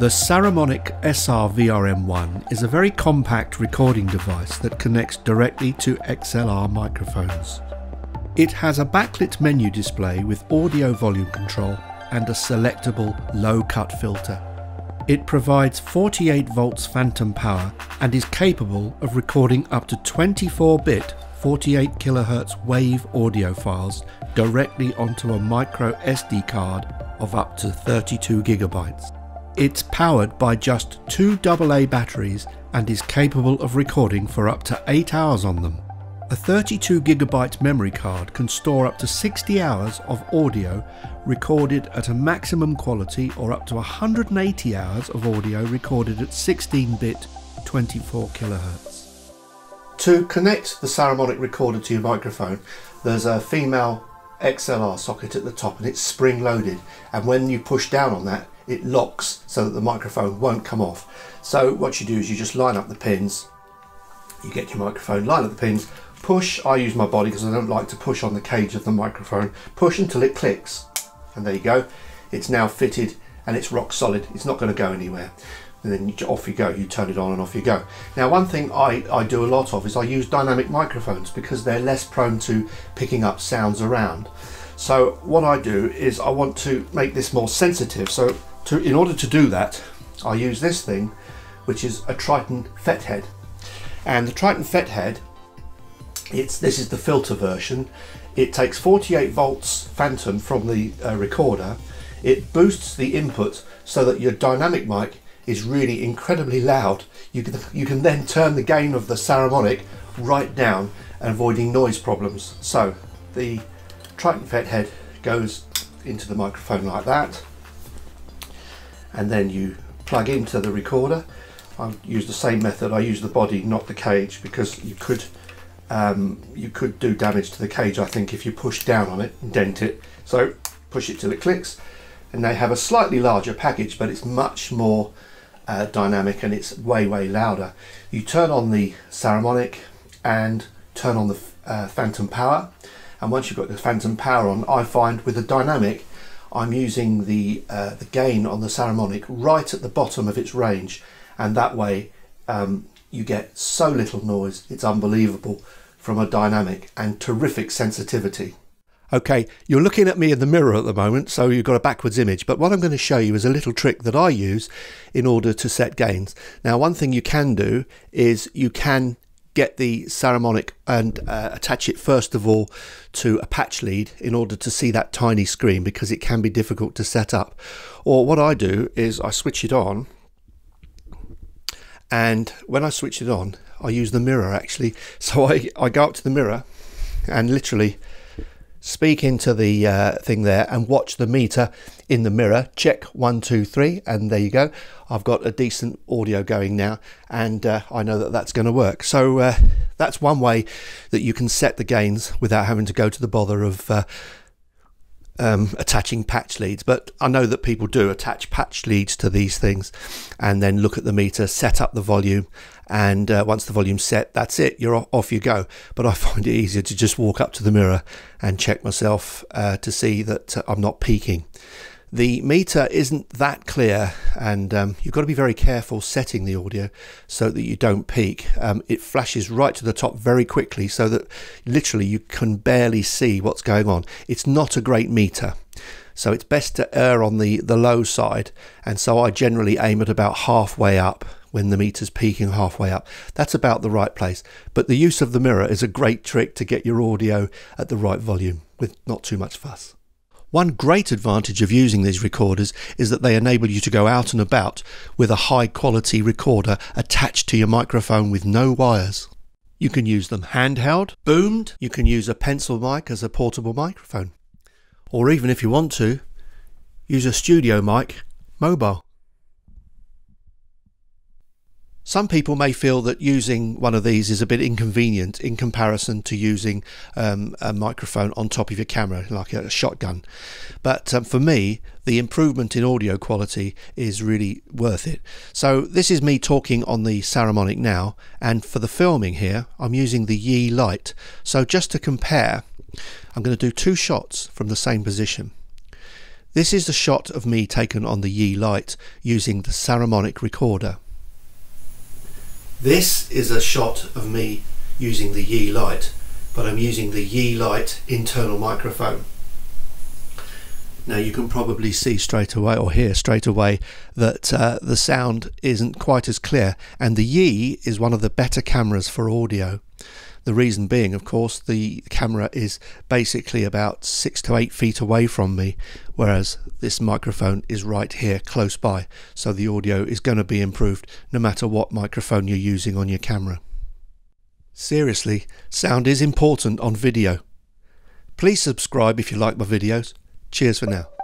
The Saramonic SR VRM1 is a very compact recording device that connects directly to XLR microphones. It has a backlit menu display with audio volume control and a selectable low cut filter. It provides 48 volts phantom power and is capable of recording up to 24 bit 48 kHz wave audio files directly onto a micro SD card of up to 32 gigabytes. It's powered by just two AA batteries and is capable of recording for up to 8 hours on them. A 32GB memory card can store up to 60 hours of audio recorded at a maximum quality or up to 180 hours of audio recorded at 16-bit 24 kHz. To connect the Saramonic recorder to your microphone, there's a female XLR socket at the top and it's spring loaded and when you push down on that it locks so that the microphone won't come off. So what you do is you just line up the pins, you get your microphone, line up the pins, push, I use my body because I don't like to push on the cage of the microphone, push until it clicks and there you go. It's now fitted and it's rock solid, it's not going to go anywhere. And then you, off you go, you turn it on and off you go. Now one thing I, I do a lot of is I use dynamic microphones because they're less prone to picking up sounds around. So what I do is I want to make this more sensitive. So to, in order to do that, I use this thing, which is a Triton FetHead. And the Triton FetHead, it's this is the filter version. It takes 48 volts phantom from the uh, recorder. It boosts the input so that your dynamic mic is really incredibly loud. You can, you can then turn the gain of the Saramonic right down and avoiding noise problems. So the Triton FetHead goes into the microphone like that and then you plug into the recorder. I use the same method. I use the body, not the cage, because you could um, you could do damage to the cage. I think if you push down on it and dent it. So push it till it clicks, and they have a slightly larger package, but it's much more uh, dynamic and it's way way louder. You turn on the Saramonic and turn on the uh, Phantom Power, and once you've got the Phantom Power on, I find with the dynamic I'm using the, uh, the gain on the Saramonic right at the bottom of its range and that way um, you get so little noise it's unbelievable from a dynamic and terrific sensitivity. Okay, you're looking at me in the mirror at the moment, so you've got a backwards image. But what I'm going to show you is a little trick that I use in order to set gains. Now, one thing you can do is you can get the Saramonic and uh, attach it first of all to a patch lead in order to see that tiny screen because it can be difficult to set up. Or what I do is I switch it on and when I switch it on I use the mirror actually. So I, I go up to the mirror and literally speak into the uh, thing there and watch the meter in the mirror. Check one two three and there you go. I've got a decent audio going now and uh, I know that that's going to work. So uh, that's one way that you can set the gains without having to go to the bother of uh, um, attaching patch leads but I know that people do attach patch leads to these things and then look at the meter set up the volume and uh, once the volume's set that's it you're off you go. But i find it easier to just walk up to the mirror and check myself uh, to see that uh, i'm not peaking the meter isn't that clear and um, you've got to be very careful setting the audio so that you don't peak um, it flashes right to the top very quickly so that literally you can barely see what's going on it's not a great meter so it's best to err on the the low side and so I generally aim at about halfway up when the meter's peaking halfway up. That's about the right place. But the use of the mirror is a great trick to get your audio at the right volume with not too much fuss. One great advantage of using these recorders is that they enable you to go out and about with a high quality recorder attached to your microphone with no wires. You can use them handheld, boomed, you can use a pencil mic as a portable microphone. Or even if you want to, use a studio mic mobile. Some people may feel that using one of these is a bit inconvenient in comparison to using um, a microphone on top of your camera, like a shotgun. But um, for me, the improvement in audio quality is really worth it. So this is me talking on the Saramonic now, and for the filming here, I'm using the Yi Lite. So just to compare, I'm going to do two shots from the same position. This is the shot of me taken on the Yi Lite using the Saramonic recorder. This is a shot of me using the Yi Lite, but I'm using the Yi Lite internal microphone. Now you can probably see straight away or hear straight away that uh, the sound isn't quite as clear and the Yi is one of the better cameras for audio. The reason being, of course, the camera is basically about six to eight feet away from me, whereas this microphone is right here close by. So the audio is going to be improved no matter what microphone you're using on your camera. Seriously, sound is important on video. Please subscribe if you like my videos. Cheers for now.